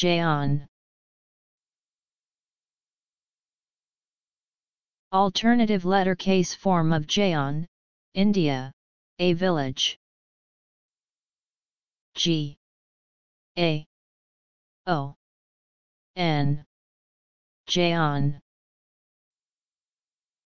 Jaon. Alternative letter case form of Jaon, India, a village. G. A. O. N. Jaon